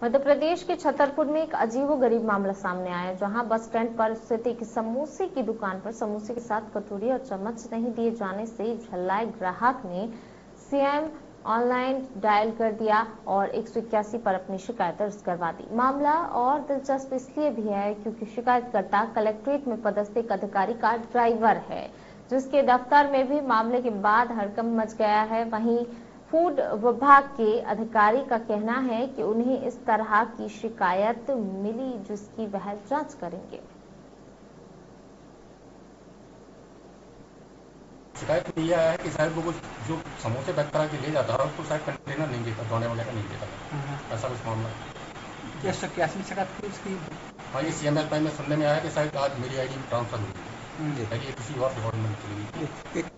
मध्य प्रदेश के छतरपुर में एक अजीबो गरीब मामला सामने आया, जहाँ बस स्टैंड पर स्थित एक समोसे की दुकान पर समोसे के साथ कटोरी और चम्मच नहीं दिए जाने से झल्लाए ग्राहक ने सीएम ऑनलाइन डायल कर दिया और एक सौ इक्यासी पर अपनी शिकायत दर्ज करवा दी। मामला और दिलचस्प इसलिए भी है क्योंकि शिकायतकर्ता कलेक्ट्रेट में पदस्थ एक अधिकारी का ड्राइवर है, जिसके दफ्तर में भी मामले के बाद हड़कम मच गया है। वहीं फ़ूड विभाग के अधिकारी का कहना है कि उन्हें इस तरह की शिकायत मिली जिसकी वह जाँच करेंगे। शिकायत तो यह है कि शायद वो कुछ जो समोसे पैक करा के ले जाता है उसको शायद कंटेनर नहीं देता धोने वाले का नहीं देता हम्म। ऐसा कुछ मामला। कैसे कैसी शिकायत थी उसकी? हाँ ये सी एम एल में सुनने में आया कि शायद आज मेरी आई डी ट्रांसफ़र हुई है ये किसी और डिपार्टमेंट गई एक